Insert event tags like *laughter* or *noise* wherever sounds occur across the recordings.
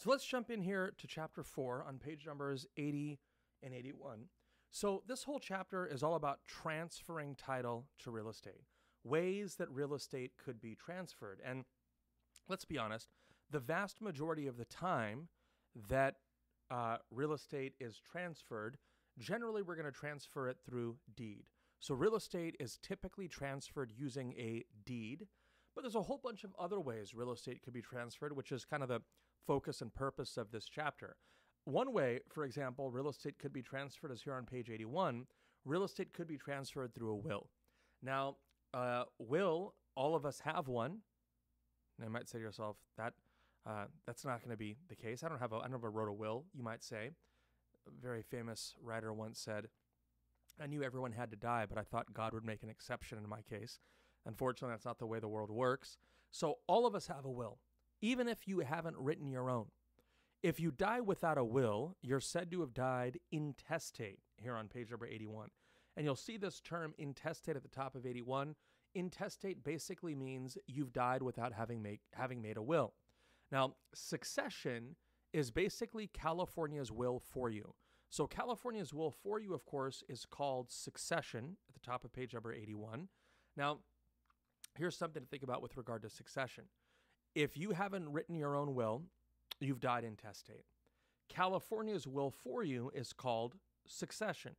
So let's jump in here to chapter 4 on page numbers 80 and 81. So this whole chapter is all about transferring title to real estate, ways that real estate could be transferred. And let's be honest, the vast majority of the time that uh, real estate is transferred, generally we're going to transfer it through deed. So real estate is typically transferred using a deed, but there's a whole bunch of other ways real estate could be transferred, which is kind of the focus and purpose of this chapter. One way, for example, real estate could be transferred, as here on page 81, real estate could be transferred through a will. Now, uh, will, all of us have one. And you might say to yourself, that uh, that's not going to be the case. I don't have a, I never wrote a will, you might say. A very famous writer once said, I knew everyone had to die, but I thought God would make an exception in my case. Unfortunately, that's not the way the world works. So all of us have a will, even if you haven't written your own. If you die without a will, you're said to have died intestate here on page number 81. And you'll see this term intestate at the top of 81. Intestate basically means you've died without having make, having made a will. Now, succession is basically California's will for you. So California's will for you, of course, is called succession at the top of page number 81. Now, here's something to think about with regard to succession. If you haven't written your own will, you've died intestate. California's will for you is called succession.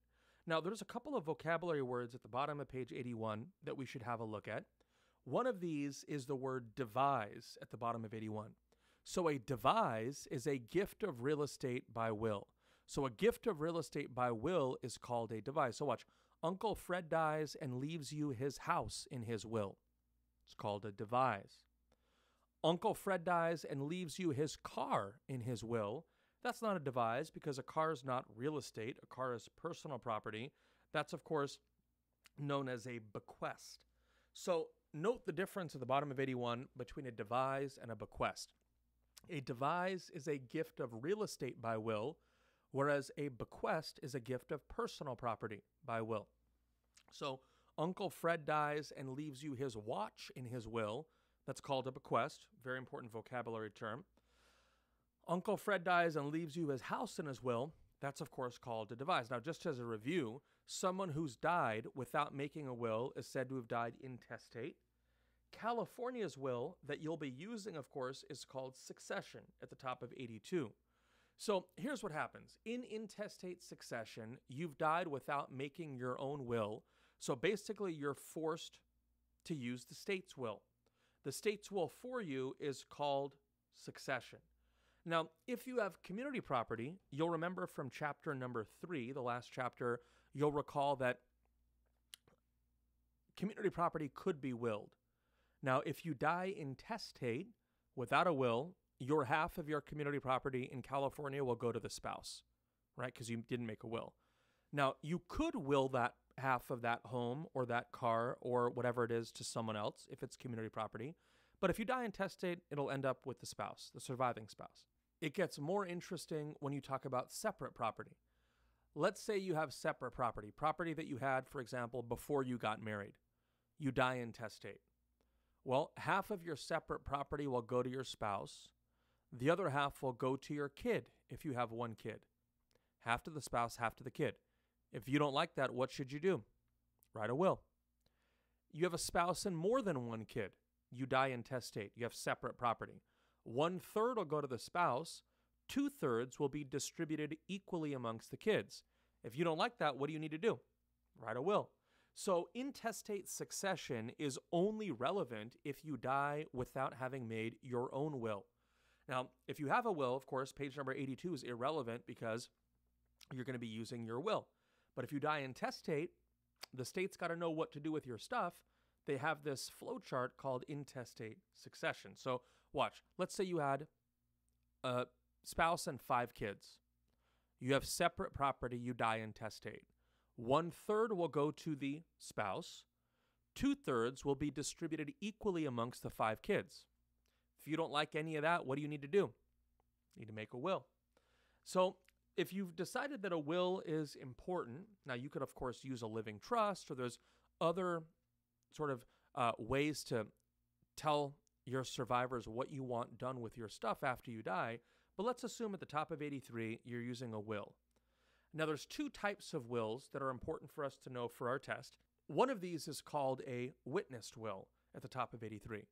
Now, there's a couple of vocabulary words at the bottom of page 81 that we should have a look at. One of these is the word devise at the bottom of 81. So, a devise is a gift of real estate by will. So, a gift of real estate by will is called a devise. So, watch. Uncle Fred dies and leaves you his house in his will. It's called a devise. Uncle Fred dies and leaves you his car in his will. That's not a devise because a car is not real estate, a car is personal property. That's, of course, known as a bequest. So, note the difference at the bottom of 81 between a devise and a bequest. A devise is a gift of real estate by will, whereas a bequest is a gift of personal property by will. So, Uncle Fred dies and leaves you his watch in his will. That's called a bequest, very important vocabulary term. Uncle Fred dies and leaves you his house in his will. That's, of course, called a devise. Now, just as a review, someone who's died without making a will is said to have died intestate. California's will that you'll be using, of course, is called succession at the top of 82. So here's what happens in intestate succession, you've died without making your own will. So basically, you're forced to use the state's will. The state's will for you is called succession. Now, if you have community property, you'll remember from chapter number three, the last chapter, you'll recall that community property could be willed. Now, if you die intestate without a will, your half of your community property in California will go to the spouse, right? Because you didn't make a will. Now, you could will that half of that home or that car or whatever it is to someone else if it's community property. But if you die intestate, it'll end up with the spouse, the surviving spouse. It gets more interesting when you talk about separate property. Let's say you have separate property, property that you had, for example, before you got married. You die intestate. Well, half of your separate property will go to your spouse. The other half will go to your kid if you have one kid. Half to the spouse, half to the kid. If you don't like that, what should you do? Write a will. You have a spouse and more than one kid. You die intestate. You have separate property. One third will go to the spouse. Two thirds will be distributed equally amongst the kids. If you don't like that, what do you need to do? Write a will. So, intestate succession is only relevant if you die without having made your own will. Now, if you have a will, of course, page number 82 is irrelevant because you're going to be using your will. But if you die intestate, the state's got to know what to do with your stuff. They have this flow chart called intestate succession. So, watch. Let's say you had a spouse and five kids. You have separate property, you die intestate. One third will go to the spouse. Two thirds will be distributed equally amongst the five kids. If you don't like any of that, what do you need to do? You need to make a will. So, if you've decided that a will is important, now you could, of course, use a living trust, or there's other sort of uh, ways to tell your survivors what you want done with your stuff after you die. But let's assume at the top of 83 you're using a will. Now, there's two types of wills that are important for us to know for our test. One of these is called a witnessed will at the top of 83.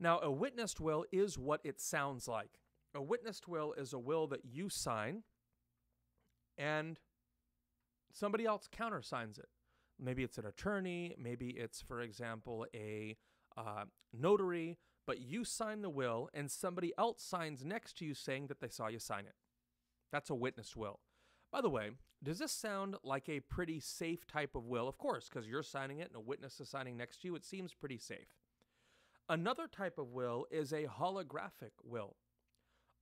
Now, a witnessed will is what it sounds like. A witnessed will is a will that you sign and somebody else countersigns it. Maybe it's an attorney, maybe it's, for example, a uh, notary, but you sign the will and somebody else signs next to you saying that they saw you sign it. That's a witnessed will. By the way, does this sound like a pretty safe type of will? Of course, because you're signing it and a witness is signing next to you, it seems pretty safe. Another type of will is a holographic will.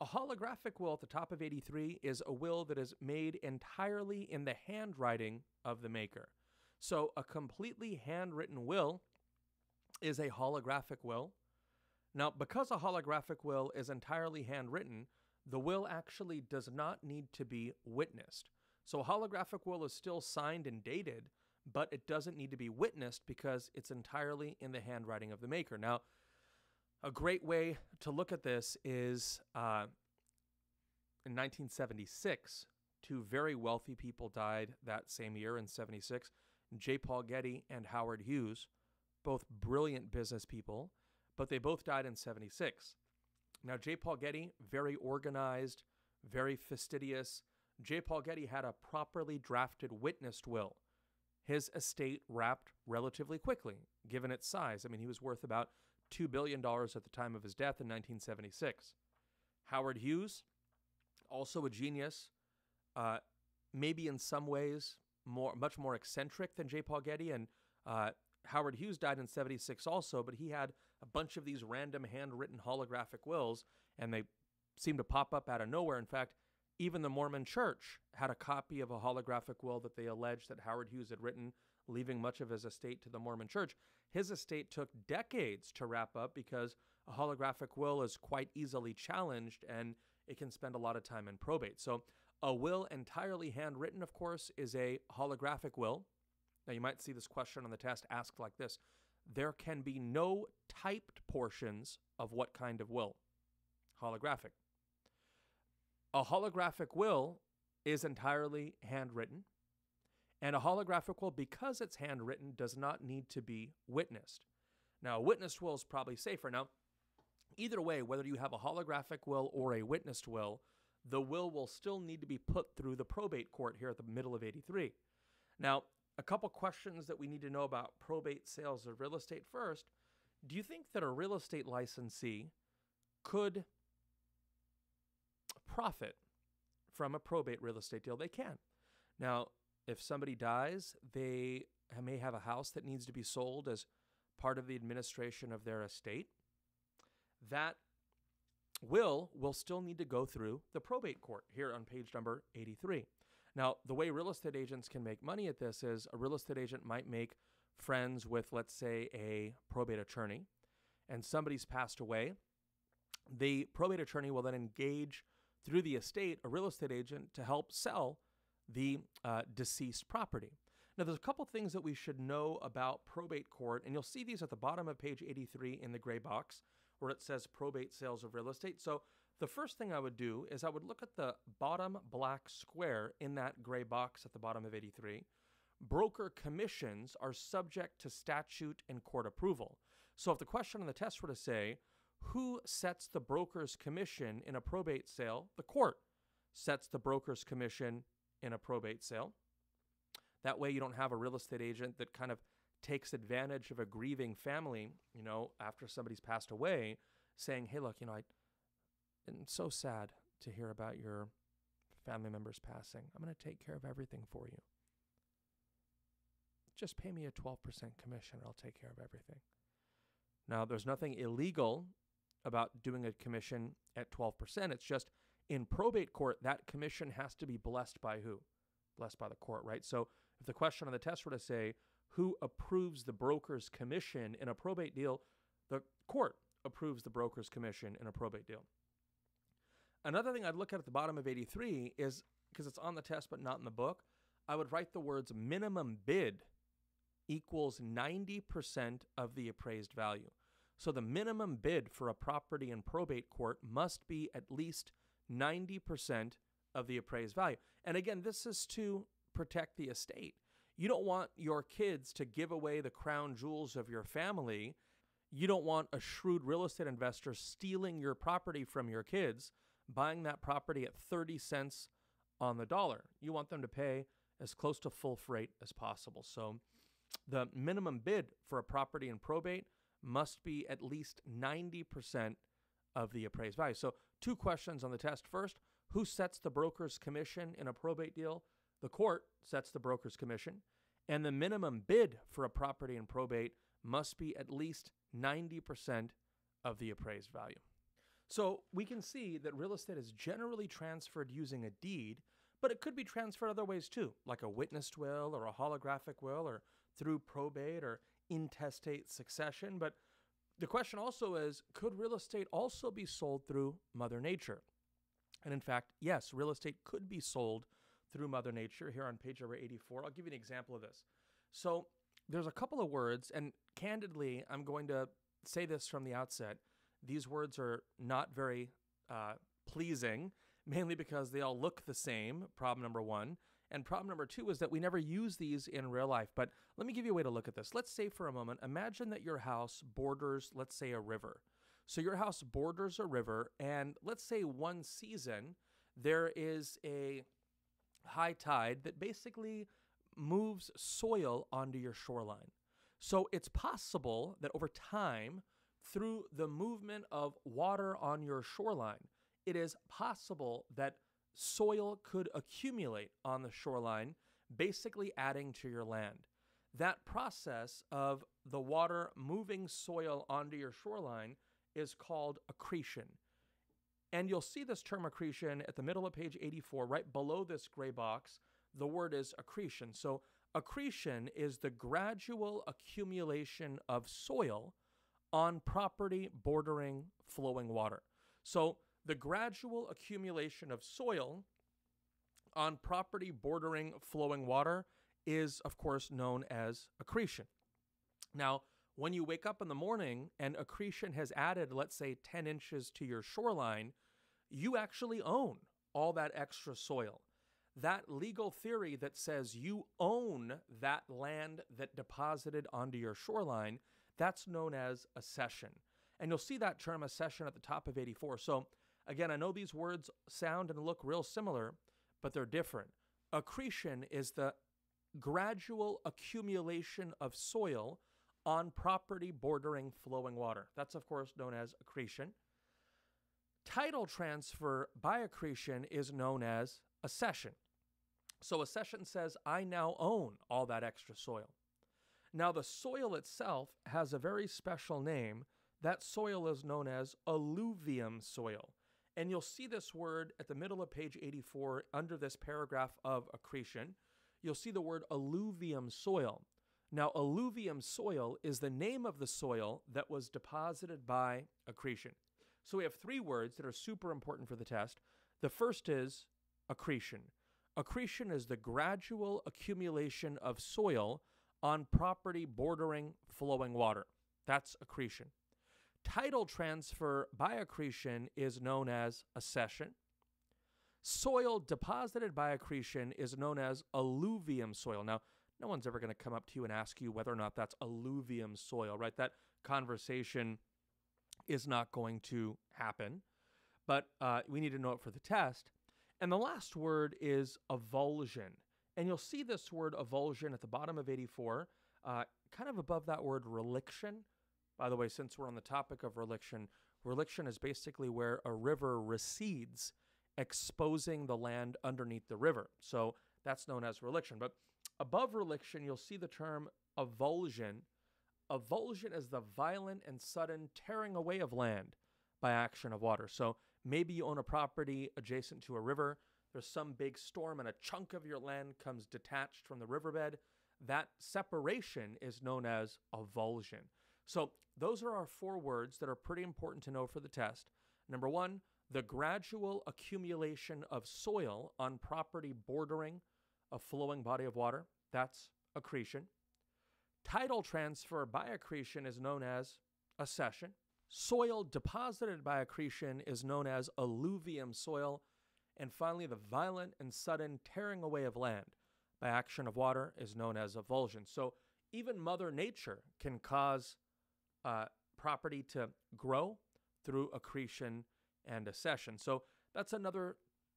A holographic will at the top of 83 is a will that is made entirely in the handwriting of the maker. So a completely handwritten will is a holographic will. Now, because a holographic will is entirely handwritten, the will actually does not need to be witnessed. So a holographic will is still signed and dated, but it doesn't need to be witnessed because it's entirely in the handwriting of the maker. Now, a great way to look at this is uh, in 1976, two very wealthy people died that same year in 76 J. Paul Getty and Howard Hughes, both brilliant business people, but they both died in 76. Now, J. Paul Getty, very organized, very fastidious. J. Paul Getty had a properly drafted witnessed will. His estate wrapped relatively quickly, given its size. I mean, he was worth about $2 billion at the time of his death in 1976. Howard Hughes, also a genius, uh, maybe in some ways more, much more eccentric than J. Paul Getty, and uh, Howard Hughes died in 76 also, but he had a bunch of these random handwritten holographic wills, and they seemed to pop up out of nowhere. In fact, even the Mormon church had a copy of a holographic will that they alleged that Howard Hughes had written, leaving much of his estate to the Mormon church. His estate took decades to wrap up because a holographic will is quite easily challenged and it can spend a lot of time in probate. So, a will entirely handwritten, of course, is a holographic will. Now, you might see this question on the test asked like this There can be no typed portions of what kind of will? Holographic. A holographic will is entirely handwritten, and a holographic will, because it's handwritten, does not need to be witnessed. Now, a witnessed will is probably safer. Now, either way, whether you have a holographic will or a witnessed will, the will will still need to be put through the probate court here at the middle of 83. Now, a couple questions that we need to know about probate sales of real estate first. Do you think that a real estate licensee could profit from a probate real estate deal? They can. Now, if somebody dies, they may have a house that needs to be sold as part of the administration of their estate. That will will still need to go through the probate court here on page number 83. Now, the way real estate agents can make money at this is a real estate agent might make friends with, let's say, a probate attorney, and somebody's passed away. The probate attorney will then engage through the estate a real estate agent to help sell the uh, deceased property. Now, there's a couple things that we should know about probate court, and you'll see these at the bottom of page 83 in the gray box where it says probate sales of real estate. So the first thing I would do is I would look at the bottom black square in that gray box at the bottom of 83. Broker commissions are subject to statute and court approval. So if the question on the test were to say, who sets the broker's commission in a probate sale? The court sets the broker's commission in a probate sale. That way, you don't have a real estate agent that kind of takes advantage of a grieving family, you know, after somebody's passed away, saying, hey, look, you know, I, am so sad to hear about your family member's passing. I'm going to take care of everything for you. Just pay me a 12% commission and I'll take care of everything. Now, there's nothing illegal about doing a commission at 12%. It's just in probate court, that commission has to be blessed by who? Blessed by the court, right? So if the question on the test were to say, who approves the broker's commission in a probate deal? The court approves the broker's commission in a probate deal. Another thing I'd look at at the bottom of 83 is because it's on the test but not in the book, I would write the words minimum bid equals 90% of the appraised value. So the minimum bid for a property in probate court must be at least 90% of the appraised value. And again, this is to protect the estate. You don't want your kids to give away the crown jewels of your family. You don't want a shrewd real estate investor stealing your property from your kids, buying that property at 30 cents on the dollar. You want them to pay as close to full freight as possible. So the minimum bid for a property in probate must be at least 90% of the appraised value. So, two questions on the test. First, who sets the broker's commission in a probate deal? The court sets the broker's commission, and the minimum bid for a property in probate must be at least 90% of the appraised value. So, we can see that real estate is generally transferred using a deed, but it could be transferred other ways too, like a witnessed will or a holographic will or through probate or intestate succession. But the question also is could real estate also be sold through Mother Nature? And in fact, yes, real estate could be sold through Mother Nature here on page number 84. I'll give you an example of this. So there's a couple of words, and candidly, I'm going to say this from the outset. These words are not very uh, pleasing, *laughs* mainly because they all look the same, problem number one. And problem number two is that we never use these in real life. But let me give you a way to look at this. Let's say for a moment, imagine that your house borders, let's say, a river. So your house borders a river, and let's say one season there is a high tide that basically moves soil onto your shoreline. So it's possible that over time, through the movement of water on your shoreline, it is possible that soil could accumulate on the shoreline, basically adding to your land. That process of the water moving soil onto your shoreline is called accretion. And you'll see this term accretion at the middle of page 84, right below this gray box. The word is accretion. So, accretion is the gradual accumulation of soil on property bordering flowing water. So, the gradual accumulation of soil on property bordering flowing water is, of course, known as accretion. Now, when you wake up in the morning and accretion has added, let's say, 10 inches to your shoreline, you actually own all that extra soil. That legal theory that says you own that land that deposited onto your shoreline, that's known as accession. And you'll see that term accession at the top of 84. So Again, I know these words sound and look real similar, but they're different. Accretion is the gradual accumulation of soil on property bordering flowing water. That's, of course, known as accretion. Title transfer by accretion is known as accession. So, accession says, I now own all that extra soil. Now, the soil itself has a very special name. That soil is known as alluvium soil. And you'll see this word at the middle of page 84 under this paragraph of accretion. You'll see the word alluvium soil. Now, alluvium soil is the name of the soil that was deposited by accretion. So we have three words that are super important for the test. The first is accretion. Accretion is the gradual accumulation of soil on property bordering flowing water. That's accretion. Title transfer by accretion is known as accession. Soil deposited by accretion is known as alluvium soil. Now, no one's ever going to come up to you and ask you whether or not that's alluvium soil, right? That conversation is not going to happen, but uh, we need to know it for the test. And the last word is avulsion. And you'll see this word avulsion at the bottom of 84, uh, kind of above that word reliction, by the way, since we're on the topic of reliction, reliction is basically where a river recedes, exposing the land underneath the river. So that's known as reliction. But above reliction, you'll see the term avulsion. Avulsion is the violent and sudden tearing away of land by action of water. So maybe you own a property adjacent to a river. There's some big storm and a chunk of your land comes detached from the riverbed. That separation is known as avulsion. So, those are our four words that are pretty important to know for the test. Number one, the gradual accumulation of soil on property bordering a flowing body of water. That's accretion. Title transfer by accretion is known as accession. Soil deposited by accretion is known as alluvium soil. And finally, the violent and sudden tearing away of land by action of water is known as avulsion. So even Mother Nature can cause uh, property to grow through accretion and accession. So that's another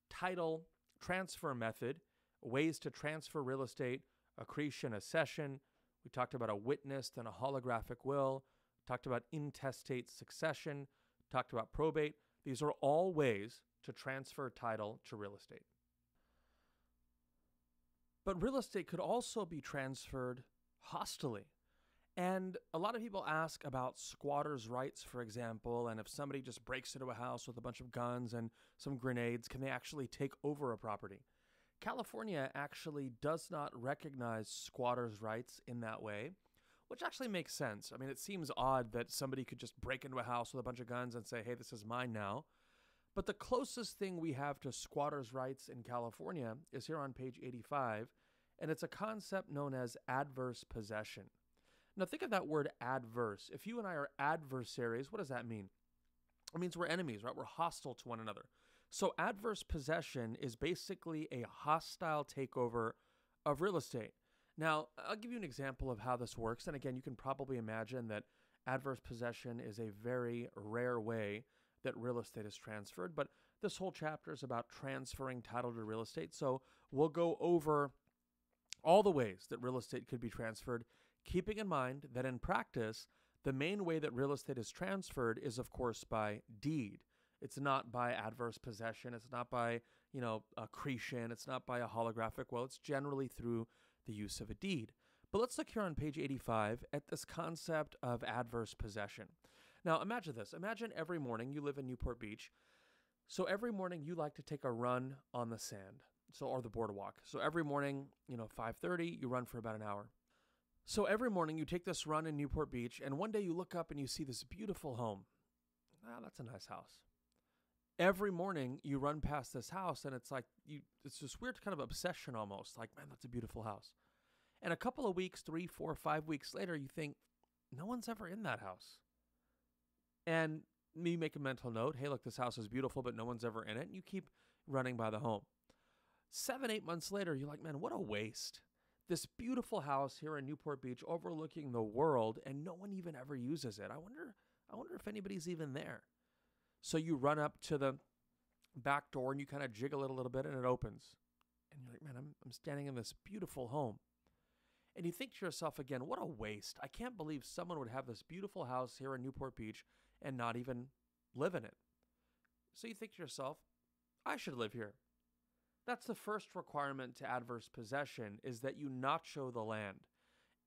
title transfer method, ways to transfer real estate, accretion, accession. We talked about a witnessed and a holographic will, talked about intestate succession, talked about probate. These are all ways to transfer title to real estate. But real estate could also be transferred hostily. And a lot of people ask about squatters' rights, for example, and if somebody just breaks into a house with a bunch of guns and some grenades, can they actually take over a property? California actually does not recognize squatters' rights in that way, which actually makes sense. I mean, it seems odd that somebody could just break into a house with a bunch of guns and say, hey, this is mine now. But the closest thing we have to squatters' rights in California is here on page 85, and it's a concept known as adverse possession. Now, think of that word adverse. If you and I are adversaries, what does that mean? It means we're enemies, right? We're hostile to one another. So, adverse possession is basically a hostile takeover of real estate. Now, I'll give you an example of how this works. And again, you can probably imagine that adverse possession is a very rare way that real estate is transferred. But this whole chapter is about transferring title to real estate. So, we'll go over all the ways that real estate could be transferred keeping in mind that in practice, the main way that real estate is transferred is, of course, by deed. It's not by adverse possession. It's not by, you know, accretion. It's not by a holographic will. It's generally through the use of a deed. But let's look here on page 85 at this concept of adverse possession. Now, imagine this. Imagine every morning you live in Newport Beach. So every morning you like to take a run on the sand. So or the boardwalk. So every morning, you know, 5:30, you run for about an hour. So every morning you take this run in Newport Beach, and one day you look up and you see this beautiful home. Ah, that's a nice house. Every morning you run past this house, and it's like you it's this weird kind of obsession almost. Like, man, that's a beautiful house. And a couple of weeks, three, four, five weeks later, you think, no one's ever in that house. And you make a mental note, hey, look, this house is beautiful, but no one's ever in it. And you keep running by the home. Seven, eight months later, you're like, man, what a waste this beautiful house here in Newport Beach overlooking the world and no one even ever uses it. I wonder I wonder if anybody's even there. So you run up to the back door and you kind of jiggle it a little bit and it opens. And you're like, man, I'm, I'm standing in this beautiful home. And you think to yourself again, what a waste. I can't believe someone would have this beautiful house here in Newport Beach and not even live in it. So you think to yourself, I should live here. That's the first requirement to adverse possession is that you nacho the land.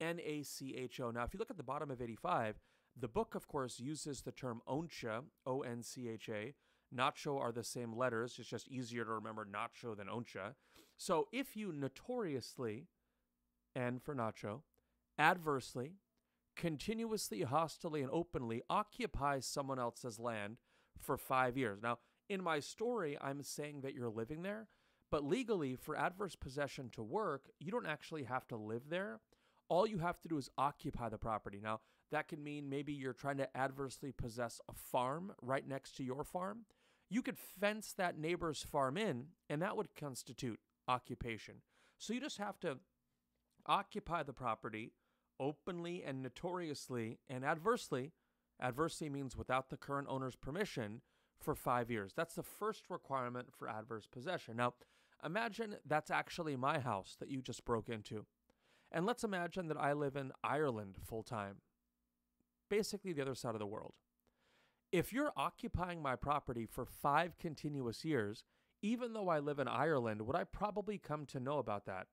N A C H O. Now, if you look at the bottom of 85, the book, of course, uses the term oncha, O N C H A. Nacho are the same letters. It's just easier to remember nacho than oncha. So if you notoriously, N for nacho, adversely, continuously, hostilely, and openly occupy someone else's land for five years. Now, in my story, I'm saying that you're living there, but legally, for adverse possession to work, you don't actually have to live there. All you have to do is occupy the property. Now, that can mean maybe you're trying to adversely possess a farm right next to your farm. You could fence that neighbor's farm in, and that would constitute occupation. So you just have to occupy the property openly and notoriously and adversely. Adversely means without the current owner's permission for five years. That's the first requirement for adverse possession. Now, Imagine that's actually my house that you just broke into. And let's imagine that I live in Ireland full time, basically the other side of the world. If you're occupying my property for five continuous years, even though I live in Ireland, would I probably come to know about that?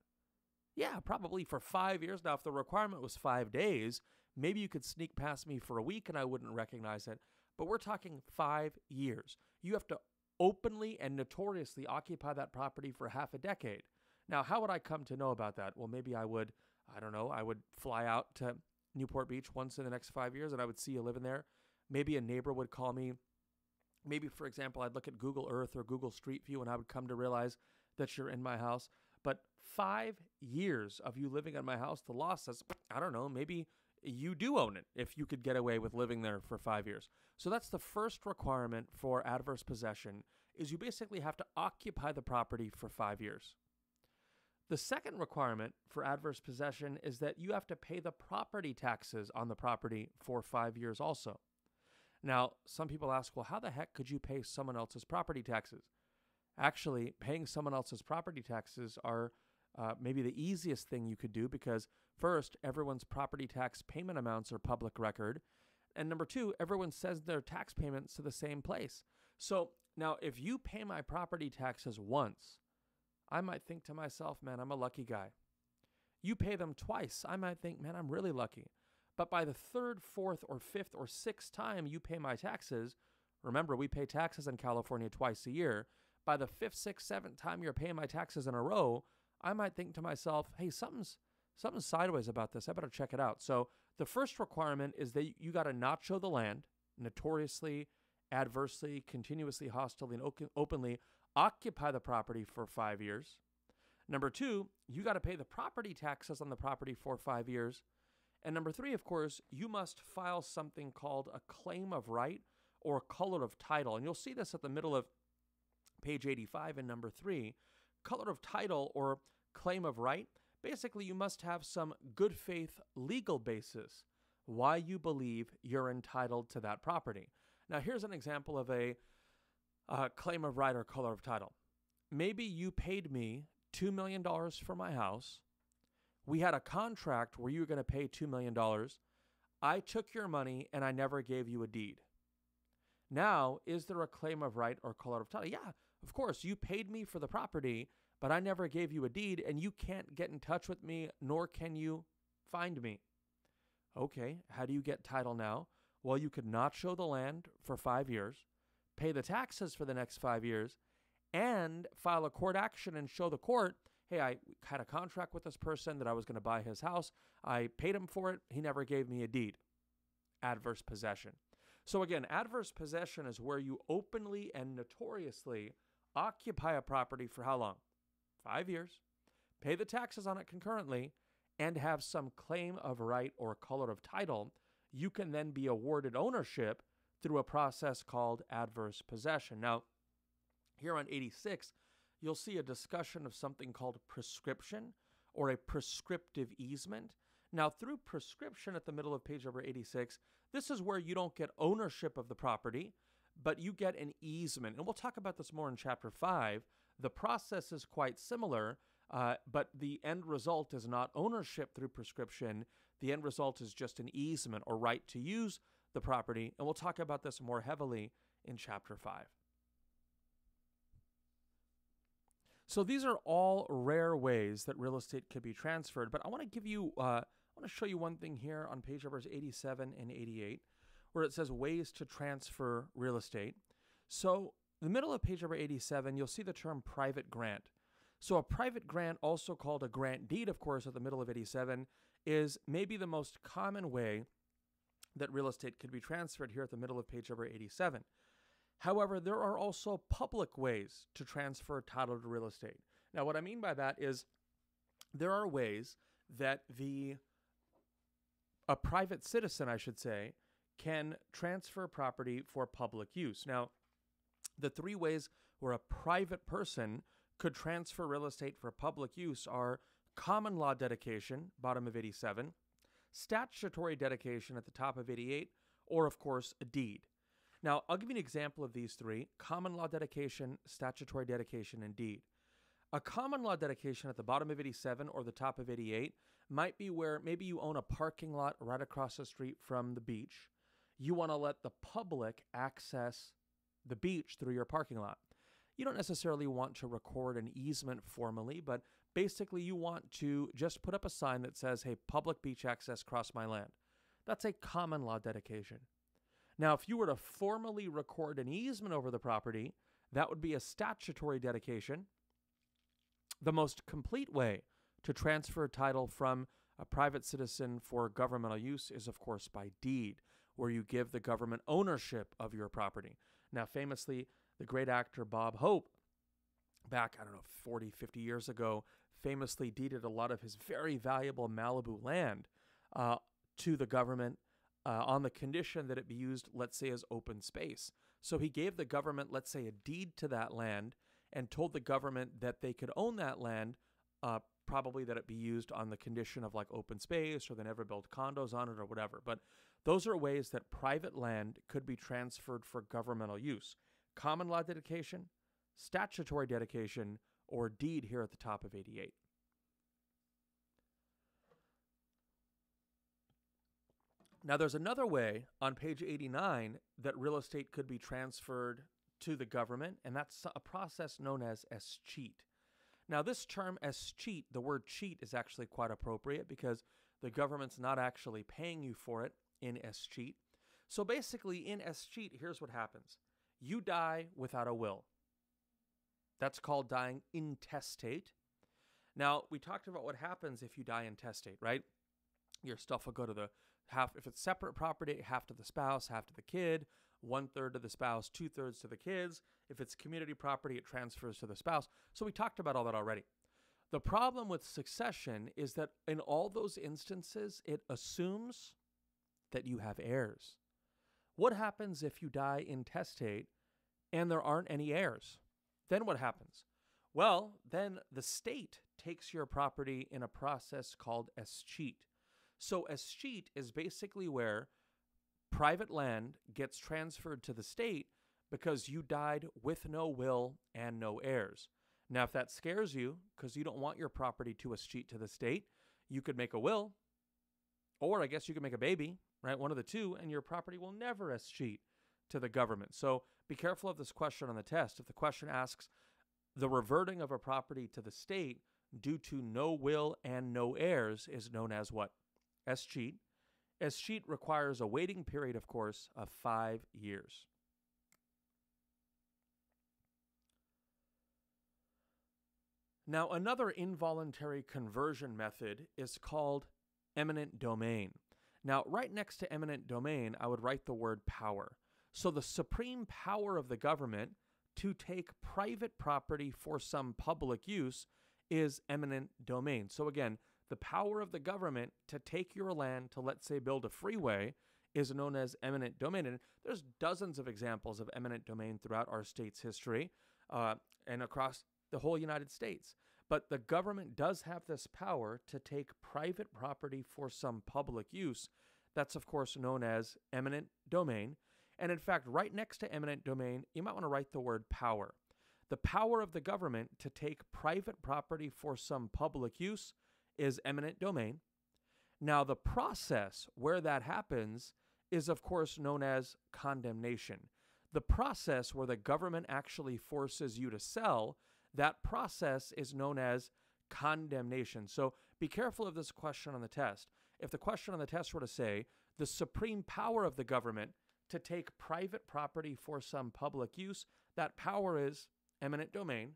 Yeah, probably for five years. Now, if the requirement was five days, maybe you could sneak past me for a week and I wouldn't recognize it. But we're talking five years. You have to openly and notoriously occupy that property for half a decade. Now, how would I come to know about that? Well, maybe I would, I don't know, I would fly out to Newport Beach once in the next five years and I would see you living there. Maybe a neighbor would call me. Maybe, for example, I'd look at Google Earth or Google Street View and I would come to realize that you're in my house. But five years of you living in my house, the law says, I don't know, maybe you do own it if you could get away with living there for five years. So that's the first requirement for adverse possession is you basically have to occupy the property for five years. The second requirement for adverse possession is that you have to pay the property taxes on the property for five years also. Now, some people ask, well, how the heck could you pay someone else's property taxes? Actually, paying someone else's property taxes are uh, maybe the easiest thing you could do because, first, everyone's property tax payment amounts are public record. And number two, everyone says their tax payments to the same place. So now, if you pay my property taxes once, I might think to myself, man, I'm a lucky guy. You pay them twice, I might think, man, I'm really lucky. But by the third, fourth, or fifth, or sixth time you pay my taxes, remember, we pay taxes in California twice a year. By the fifth, sixth, seventh time you're paying my taxes in a row, I might think to myself, hey, something's something's sideways about this. I better check it out. So the first requirement is that you got to nacho the land, notoriously, adversely, continuously hostile, and openly occupy the property for five years. Number two, you got to pay the property taxes on the property for five years. And number three, of course, you must file something called a claim of right or color of title. And you'll see this at the middle of page 85 in number three. Color of title or claim of right. Basically, you must have some good faith legal basis why you believe you're entitled to that property. Now, here's an example of a claim of right or color of title. Maybe you paid me $2 million for my house. We had a contract where you were going to pay $2 million. I took your money and I never gave you a deed. Now, is there a claim of right or color of title? Yeah, of course. You paid me for the property, but I never gave you a deed and you can't get in touch with me, nor can you find me. Okay, how do you get title now? Well, you could nacho the land for five years pay the taxes for the next five years, and file a court action and show the court, hey, I had a contract with this person that I was going to buy his house. I paid him for it. He never gave me a deed. Adverse possession. So, again, adverse possession is where you openly and notoriously occupy a property for how long? Five years, pay the taxes on it concurrently, and have some claim of right or color of title. You can then be awarded ownership through a process called adverse possession. Now, here on 86, you'll see a discussion of something called prescription or a prescriptive easement. Now, through prescription at the middle of page number 86, this is where you don't get ownership of the property, but you get an easement. And we'll talk about this more in chapter 5. The process is quite similar, uh, but the end result is not ownership through prescription. The end result is just an easement or right to use the property, and we'll talk about this more heavily in chapter 5. So these are all rare ways that real estate could be transferred, but I want to give you, uh, I want to show you one thing here on page numbers 87 and 88, where it says ways to transfer real estate. So the middle of page number 87, you'll see the term private grant. So a private grant, also called a grant deed, of course, at the middle of 87, is maybe the most common way that real estate could be transferred here at the middle of page number 87. However, there are also public ways to transfer title to real estate. Now, what I mean by that is there are ways that the a private citizen, I should say, can transfer property for public use. Now, the three ways where a private person could transfer real estate for public use are common law dedication, bottom of 87, statutory dedication at the top of 88, or of course, a deed. Now, I'll give you an example of these three common law dedication, statutory dedication, and deed. A common law dedication at the bottom of 87 or the top of 88 might be where maybe you own a parking lot right across the street from the beach. You want to let the public access the beach through your parking lot. You don't necessarily want to record an easement formally, but Basically, you want to just put up a sign that says, hey, public beach access cross my land. That's a common law dedication. Now, if you were to formally record an easement over the property, that would be a statutory dedication. The most complete way to transfer a title from a private citizen for governmental use is, of course, by deed, where you give the government ownership of your property. Now, famously, the great actor Bob Hope, back, I don't know, 40, 50 years ago, famously deeded a lot of his very valuable Malibu land uh, to the government uh, on the condition that it be used, let's say, as open space. So he gave the government, let's say, a deed to that land and told the government that they could own that land, uh, probably that it be used on the condition of like open space or they never build condos on it or whatever. But those are ways that private land could be transferred for governmental use. Common law dedication, statutory dedication, or deed here at the top of 88. Now, there's another way on page 89 that real estate could be transferred to the government, and that's a process known as escheat. Now, this term escheat, the word cheat is actually quite appropriate because the government's not actually paying you for it in escheat. So basically, in escheat, here's what happens you die without a will. That's called dying intestate. Now, we talked about what happens if you die intestate, right? Your stuff will go to the half, if it's separate property, half to the spouse, half to the kid, one third to the spouse, two thirds to the kids. If it's community property, it transfers to the spouse. So we talked about all that already. The problem with succession is that in all those instances, it assumes that you have heirs. What happens if you die intestate and there aren't any heirs? Then what happens? Well, then the state takes your property in a process called escheat. So escheat is basically where private land gets transferred to the state because you died with no will and no heirs. Now, if that scares you because you don't want your property to escheat to the state, you could make a will, or I guess you could make a baby, right? One of the two, and your property will never escheat to the government. So be careful of this question on the test. If the question asks the reverting of a property to the state due to no will and no heirs is known as what? Escheat. Escheat requires a waiting period, of course, of five years. Now, another involuntary conversion method is called eminent domain. Now, right next to eminent domain, I would write the word power. So, the supreme power of the government to take private property for some public use is eminent domain. So, again, the power of the government to take your land to, let's say, build a freeway is known as eminent domain. And there's dozens of examples of eminent domain throughout our state's history uh, and across the whole United States. But the government does have this power to take private property for some public use. That's, of course, known as eminent domain. And in fact, right next to eminent domain, you might want to write the word power. The power of the government to take private property for some public use is eminent domain. Now, the process where that happens is, of course, known as condemnation. The process where the government actually forces you to sell, that process is known as condemnation. So be careful of this question on the test. If the question on the test were to say, the supreme power of the government to take private property for some public use, that power is eminent domain.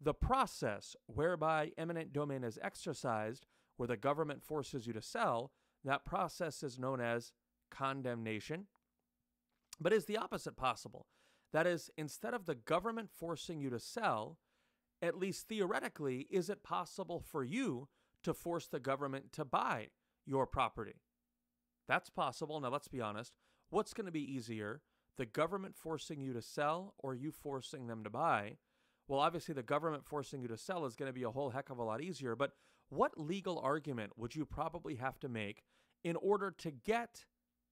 The process whereby eminent domain is exercised, where the government forces you to sell, that process is known as condemnation. But is the opposite possible? That is, instead of the government forcing you to sell, at least theoretically, is it possible for you to force the government to buy your property? That's possible. Now, let's be honest. What's going to be easier, the government forcing you to sell or you forcing them to buy? Well, obviously, the government forcing you to sell is going to be a whole heck of a lot easier. But what legal argument would you probably have to make in order to get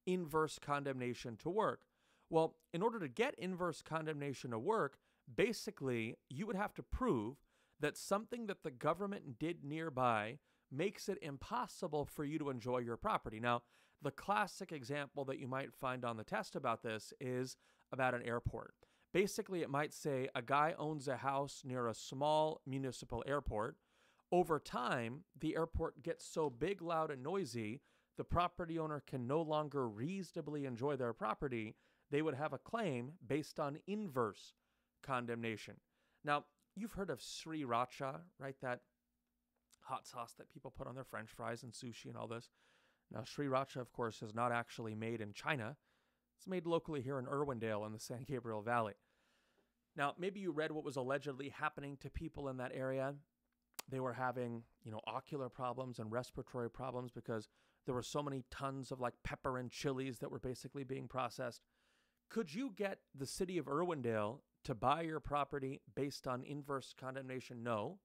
inverse condemnation to work? Well, in order to get inverse condemnation to work, basically, you would have to prove that something that the government did nearby makes it impossible for you to enjoy your property. Now, the classic example that you might find on the test about this is about an airport. Basically, it might say a guy owns a house near a small municipal airport. Over time, the airport gets so big, loud, and noisy, the property owner can no longer reasonably enjoy their property. They would have a claim based on inverse condemnation. Now, you've heard of sriracha, right? That hot sauce that people put on their french fries and sushi and all this. Now, sriracha, of course, is not actually made in China. It's made locally here in Irwindale in the San Gabriel Valley. Now, maybe you read what was allegedly happening to people in that area. They were having, you know, ocular problems and respiratory problems because there were so many tons of like pepper and chilies that were basically being processed. Could you get the city of Irwindale to buy your property based on inverse condemnation? No.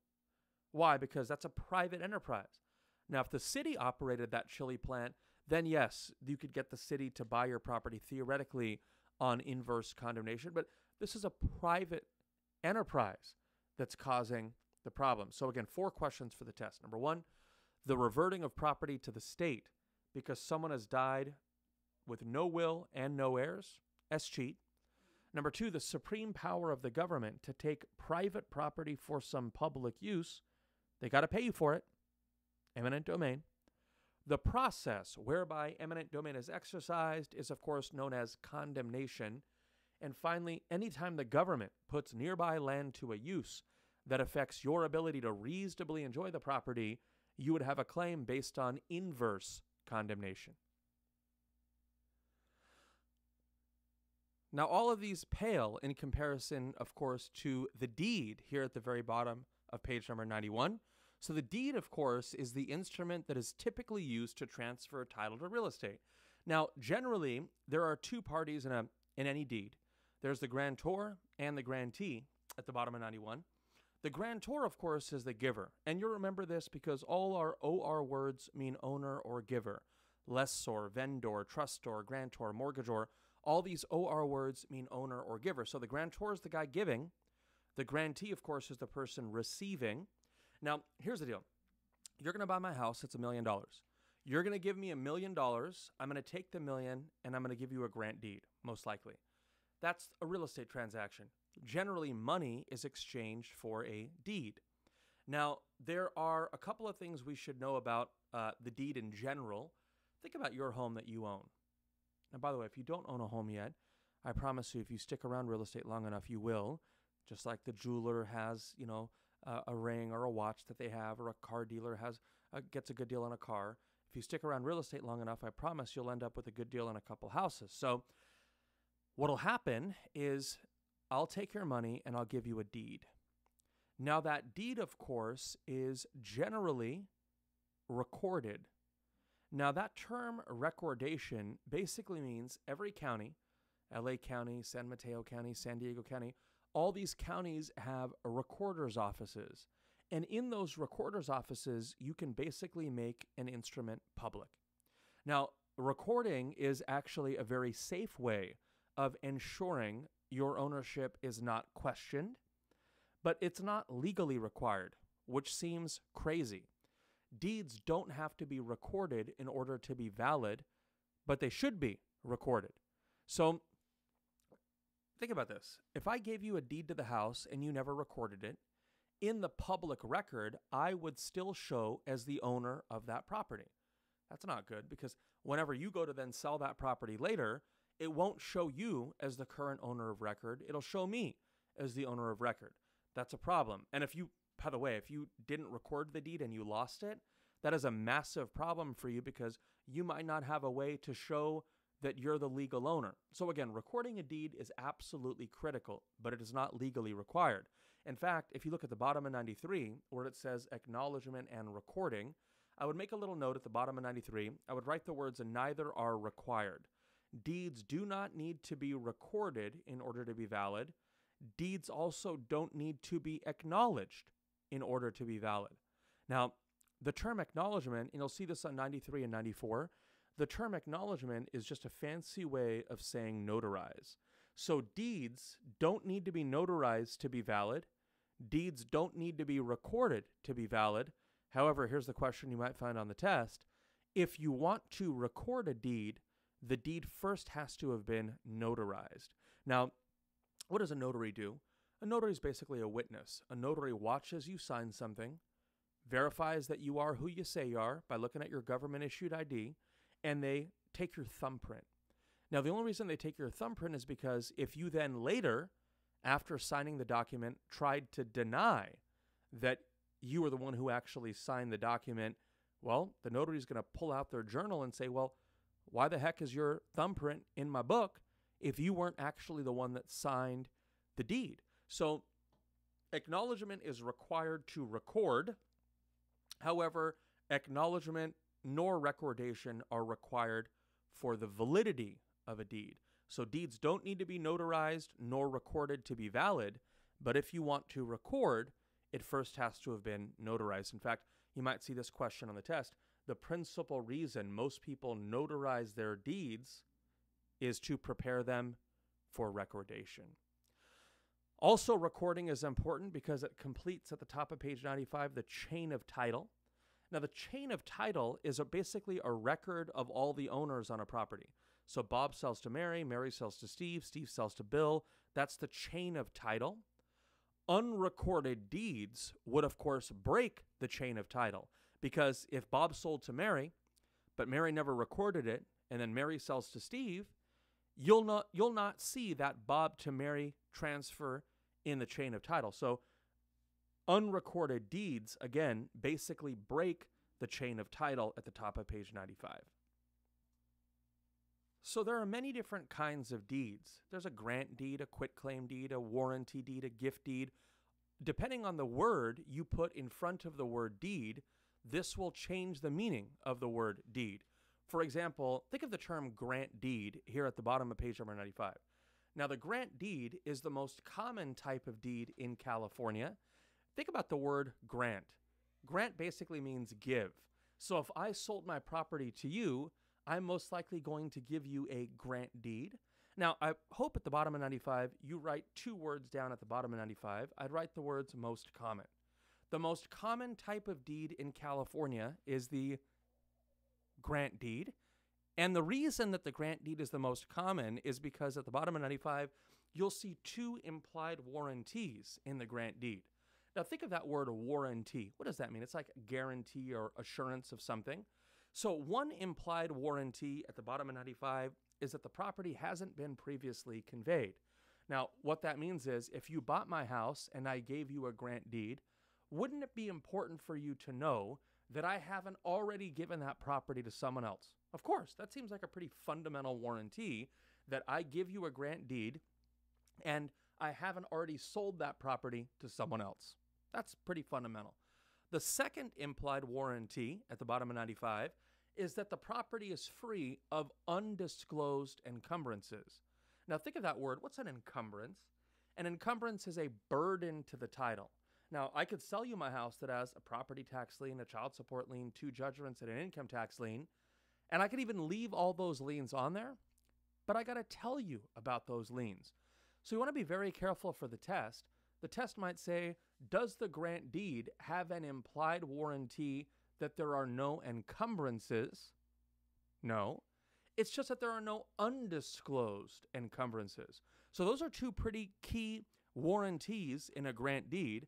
Why? Because that's a private enterprise. Now, if the city operated that chili plant, then yes, you could get the city to buy your property theoretically on inverse condemnation. But this is a private enterprise that's causing the problem. So, again, four questions for the test. Number one, the reverting of property to the state because someone has died with no will and no heirs. Escheat. Number two, the supreme power of the government to take private property for some public use. They got to pay you for it. Eminent domain. The process whereby eminent domain is exercised is, of course, known as condemnation. And finally, anytime the government puts nearby land to a use that affects your ability to reasonably enjoy the property, you would have a claim based on inverse condemnation. Now, all of these pale in comparison, of course, to the deed here at the very bottom of page number 91. So, the deed, of course, is the instrument that is typically used to transfer a title to real estate. Now, generally, there are two parties in, a, in any deed there's the grantor and the grantee at the bottom of 91. The grantor, of course, is the giver. And you'll remember this because all our OR words mean owner or giver. Lessor, vendor, trustor, grantor, mortgagor. All these OR words mean owner or giver. So the grantor is the guy giving. The grantee, of course, is the person receiving. Now, here's the deal you're going to buy my house, it's a million dollars. You're going to give me a million dollars. I'm going to take the million and I'm going to give you a grant deed, most likely. That's a real estate transaction. Generally, money is exchanged for a deed. Now, there are a couple of things we should know about uh, the deed in general. Think about your home that you own. And by the way, if you don't own a home yet, I promise you, if you stick around real estate long enough, you will. Just like the jeweler has, you know, uh, a ring or a watch that they have, or a car dealer has uh, gets a good deal on a car. If you stick around real estate long enough, I promise you'll end up with a good deal on a couple houses. So, what'll happen is I'll take your money and I'll give you a deed. Now, that deed, of course, is generally recorded. Now, that term recordation basically means every county, LA County, San Mateo County, San Diego County, all these counties have recorder's offices. And in those recorder's offices, you can basically make an instrument public. Now, recording is actually a very safe way of ensuring your ownership is not questioned, but it's not legally required, which seems crazy. Deeds don't have to be recorded in order to be valid, but they should be recorded. So think about this. If I gave you a deed to the house and you never recorded it, in the public record, I would still show as the owner of that property. That's not good because whenever you go to then sell that property later, it won't show you as the current owner of record. It'll show me as the owner of record. That's a problem. And if you, by the way, if you didn't record the deed and you lost it, that is a massive problem for you because you might not have a way to show that you're the legal owner. So, again, recording a deed is absolutely critical, but it is not legally required. In fact, if you look at the bottom of 93, where it says acknowledgement and recording, I would make a little note at the bottom of 93. I would write the words, and neither are required. Deeds do not need to be recorded in order to be valid. Deeds also don't need to be acknowledged in order to be valid. Now, the term acknowledgement, and you'll see this on 93 and 94, the term acknowledgement is just a fancy way of saying notarize. So deeds don't need to be notarized to be valid. Deeds don't need to be recorded to be valid. However, here's the question you might find on the test. If you want to record a deed, the deed first has to have been notarized. Now, what does a notary do? A notary is basically a witness. A notary watches you sign something, verifies that you are who you say you are by looking at your government issued ID, and they take your thumbprint. Now, the only reason they take your thumbprint is because if you then later, after signing the document, tried to deny that you were the one who actually signed the document, well, the notary is going to pull out their journal and say, well, why the heck is your thumbprint in my book if you weren't actually the one that signed the deed? So, acknowledgement is required to record. However, acknowledgement nor recordation are required for the validity of a deed. So deeds don't need to be notarized nor recorded to be valid, but if you want to record, it first has to have been notarized. In fact, you might see this question on the test. The principal reason most people notarize their deeds is to prepare them for recordation. Also, recording is important because it completes at the top of page 95 the chain of title. Now, the chain of title is a, basically a record of all the owners on a property. So, Bob sells to Mary, Mary sells to Steve, Steve sells to Bill. That's the chain of title. Unrecorded deeds would, of course, break the chain of title because if Bob sold to Mary, but Mary never recorded it, and then Mary sells to Steve, you'll not you'll not see that Bob to Mary transfer in the chain of title. So unrecorded deeds again basically break the chain of title at the top of page 95. So there are many different kinds of deeds. There's a grant deed, a quitclaim deed, a warranty deed, a gift deed. Depending on the word you put in front of the word deed, this will change the meaning of the word deed. For example, think of the term grant deed here at the bottom of page number 95. Now, the grant deed is the most common type of deed in California. Think about the word grant. Grant basically means give. So if I sold my property to you, I'm most likely going to give you a grant deed. Now, I hope at the bottom of 95, you write two words down at the bottom of 95. I'd write the words most common. The most common type of deed in California is the grant deed. And the reason that the grant deed is the most common is because at the bottom of 95, you'll see two implied warranties in the grant deed. Now, think of that word warranty. What does that mean? It's like guarantee or assurance of something. So, one implied warranty at the bottom of 95 is that the property hasn't been previously conveyed. Now, what that means is if you bought my house and I gave you a grant deed, wouldn't it be important for you to know that I haven't already given that property to someone else. Of course, that seems like a pretty fundamental warranty that I give you a grant deed and I haven't already sold that property to someone else. That's pretty fundamental. The second implied warranty at the bottom of 95 is that the property is free of undisclosed encumbrances. Now, think of that word. What's an encumbrance? An encumbrance is a burden to the title. Now, I could sell you my house that has a property tax lien, a child support lien, two judgments, and an income tax lien, and I could even leave all those liens on there, but I got to tell you about those liens. So you want to be very careful for the test. The test might say, does the grant deed have an implied warranty that there are no encumbrances? No. It's just that there are no undisclosed encumbrances. So those are two pretty key warranties in a grant deed.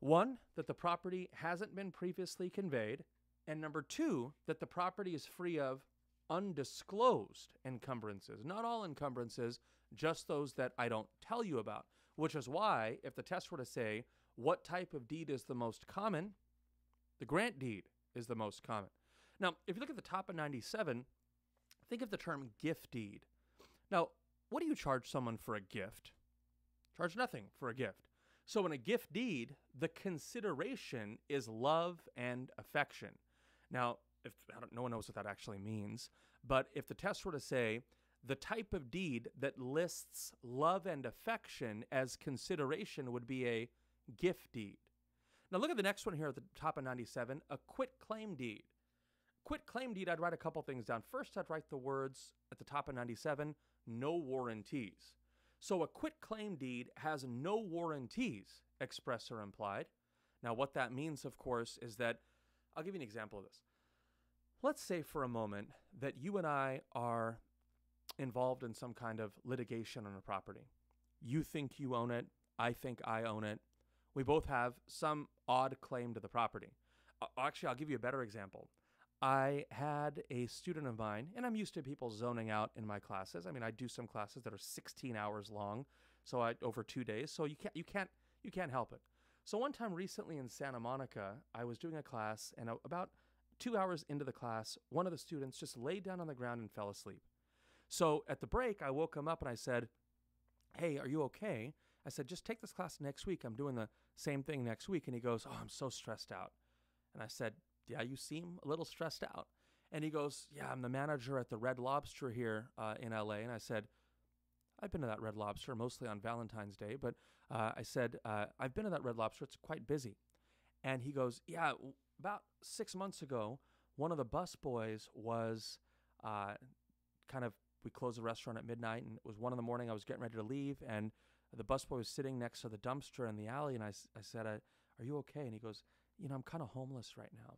One, that the property hasn't been previously conveyed. And number two, that the property is free of undisclosed encumbrances. Not all encumbrances, just those that I don't tell you about. Which is why, if the test were to say, what type of deed is the most common? The grant deed is the most common. Now, if you look at the top of 97, think of the term gift deed. Now, what do you charge someone for a gift? Charge nothing for a gift. So in a gift deed, the consideration is love and affection. Now, if no one knows what that actually means, but if the test were to say the type of deed that lists love and affection as consideration would be a gift deed. Now look at the next one here at the top of 97, a quit claim deed. Quit claim deed, I'd write a couple things down. First, I'd write the words at the top of 97, no warranties. So a quit claim deed has no warranties, express or implied. Now, what that means, of course, is that I'll give you an example of this. Let's say for a moment that you and I are involved in some kind of litigation on a property. You think you own it, I think I own it. We both have some odd claim to the property. Actually, I'll give you a better example. I had a student of mine, and I'm used to people zoning out in my classes. I mean, I do some classes that are 16 hours long, so I over two days. So you can't you can't you can't help it. So one time recently in Santa Monica, I was doing a class, and about two hours into the class, one of the students just laid down on the ground and fell asleep. So at the break, I woke him up and I said, "Hey, are you okay?" I said, "Just take this class next week. I'm doing the same thing next week." And he goes, "Oh, I'm so stressed out." And I said, Yeah, you seem a little stressed out. And he goes, Yeah, I'm the manager at the Red Lobster here uh, in LA. And I said, I've been to that Red Lobster mostly on Valentine's Day, but uh, I said, uh, I've been to that Red Lobster. It's quite busy. And he goes, Yeah, about six months ago, one of the bus boys was uh, kind of, we closed the restaurant at midnight, and it was one in the morning. I was getting ready to leave, and the busboy was sitting next to the dumpster in the alley. And I, I said, uh, Are you okay? And he goes, You know, I'm kind of homeless right now.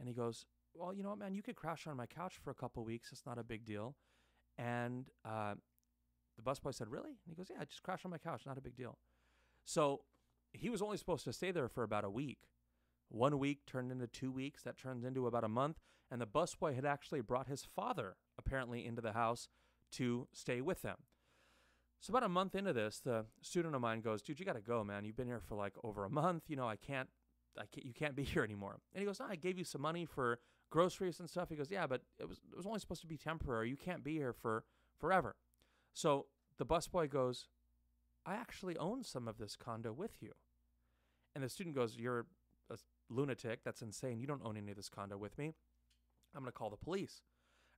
And he goes, Well, you know what, man, you could crash on my couch for a couple weeks. It's not a big deal. And uh, the busboy said, Really? And he goes, Yeah, just crash on my couch. Not a big deal. So he was only supposed to stay there for about a week. One week turned into two weeks. That turns into about a month. And the busboy had actually brought his father, apparently, into the house to stay with them. So about a month into this, the student of mine goes, "Dude, you got to go, man. You've been here for like over a month. You know, I can't, I can't, you can't be *laughs* here anymore." And he goes, "No, I gave you some money for groceries and stuff." He goes, "Yeah, but it was it was only supposed to be temporary. You can't be here for forever." So the busboy goes, "I actually own some of this condo with you." And the student goes, "You're a lunatic. That's insane. You don't own any of this condo with me. I'm going to call the police."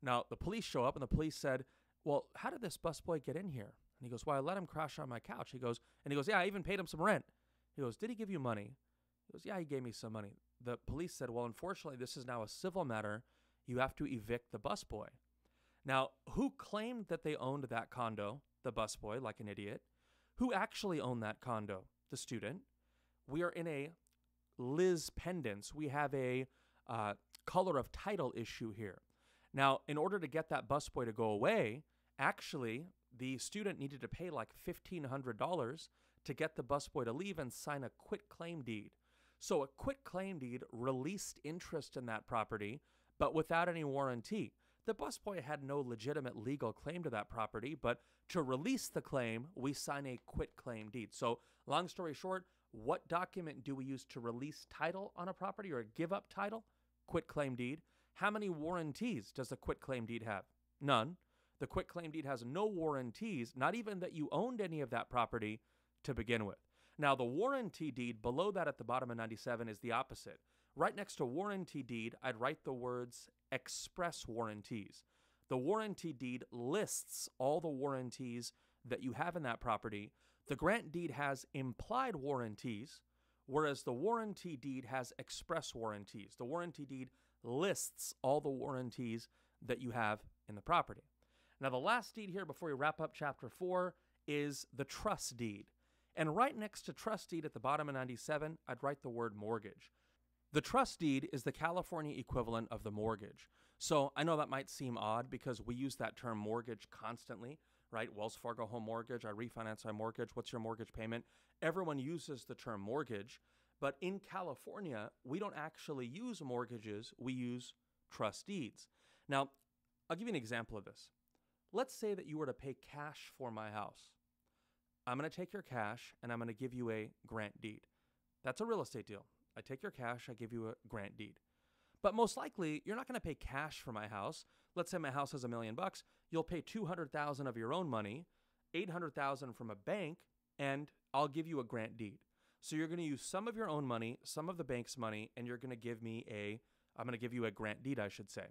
Now the police show up, and the police said, "Well, how did this busboy get in here?" And he goes, Well, I let him crash on my couch. He goes, and he goes, Yeah, I even paid him some rent. He goes, Did he give you money? Goes, Yeah, he gave me some money. The police said, Well, unfortunately, this is now a civil matter. You have to evict the busboy. Now, who claimed that they owned that condo? The busboy, like an idiot. Who actually owned that condo? The student. We are in a lis pendens. We have a uh, color of title issue here. Now, in order to get that busboy to go away, actually, the student needed to pay like $1,500 to get the busboy to leave and sign a quit claim deed. So a quit claim deed released interest in that property, but without any warranty. The busboy had no legitimate legal claim to that property, but to release the claim, we sign a quit claim deed. So, long story short, what document do we use to release title on a property or give up title? Quit claim deed. How many warranties does a quit claim deed have? None. The quit claim deed has no warranties, not even that you owned any of that property to begin with. Now, the warranty deed below that at the bottom of 97 is the opposite. Right next to warranty deed, I'd write the words express warranties. The warranty deed lists all the warranties that you have in that property. The grant deed has implied warranties, whereas the warranty deed has express warranties. The warranty deed lists all the warranties that you have in the property. Now, the last deed here before we wrap up chapter 4 is the trust deed. And right next to trust deed at the bottom of 97, I'd write the word mortgage. The trust deed is the California equivalent of the mortgage. So I know that might seem odd because we use that term mortgage constantly, right? Wells Fargo home mortgage, I refinance my mortgage, what's your mortgage payment? Everyone uses the term mortgage, but in California, we don't actually use mortgages, we use trust deeds. Now, I'll give you an example of this. Let's say that you were to pay cash for my house. I'm going to take your cash and I'm going to give you a grant deed. That's a real estate deal. I take your cash, I give you a grant deed. But most likely, you're not going to pay cash for my house. Let's say my house is a million bucks. You'll pay 200,000 of your own money, 800,000 from a bank, and I'll give you a grant deed. So you're going to use some of your own money, some of the bank's money, and you're going to give me a I'm going to give you a grant deed, I should say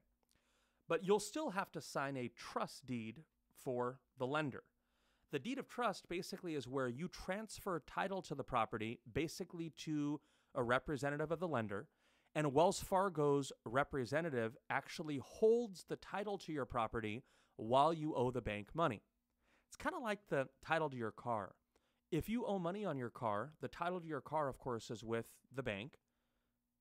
but you'll still have to sign a trust deed for the lender. The deed of trust basically is where you transfer title to the property, basically to a representative of the lender, and Wells Fargo's representative actually holds the title to your property while you owe the bank money. It's kind of like the title to your car. If you owe money on your car, the title to your car, of course, is with the bank.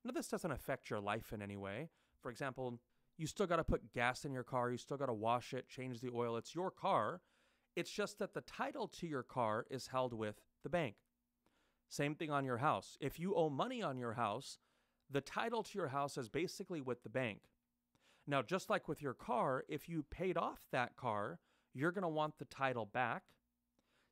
Now, this doesn't affect your life in any way. For example, you still got to put gas in your car. You still got to wash it, change the oil. It's your car. It's just that the title to your car is held with the bank. Same thing on your house. If you owe money on your house, the title to your house is basically with the bank. Now, just like with your car, if you paid off that car, you're going to want the title back.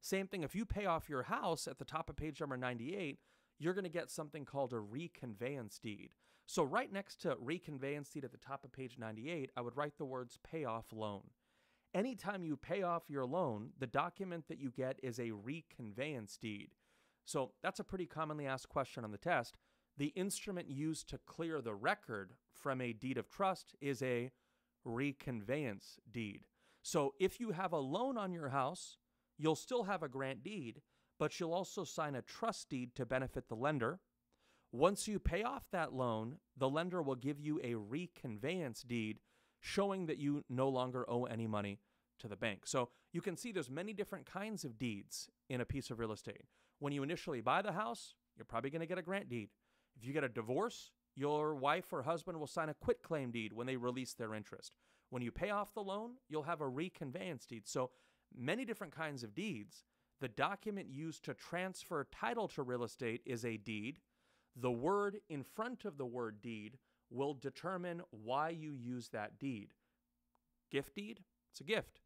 Same thing if you pay off your house at the top of page number 98, you're going to get something called a reconveyance deed. So, right next to reconveyance deed at the top of page 98, I would write the words payoff loan. Anytime you pay off your loan, the document that you get is a reconveyance deed. So, that's a pretty commonly asked question on the test. The instrument used to clear the record from a deed of trust is a reconveyance deed. So if you have a loan on your house, you'll still have a grant deed, but you'll also sign a trust deed to benefit the lender. Once you pay off that loan, the lender will give you a reconveyance deed showing that you no longer owe any money to the bank. So you can see there's many different kinds of deeds in a piece of real estate. When you initially buy the house, you're probably going to get a grant deed. If you get a divorce, your wife or husband will sign a quit claim deed when they release their interest. When you pay off the loan, you'll have a reconveyance deed. So many different kinds of deeds. The document used to transfer title to real estate is a deed. The word in front of the word deed will determine why you use that deed. Gift deed, it's a gift.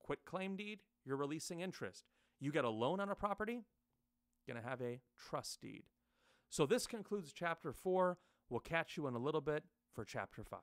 Quit claim deed, you're releasing interest. You get a loan on a property, going to have a trust deed. So this concludes chapter 4. We'll catch you in a little bit for chapter 5.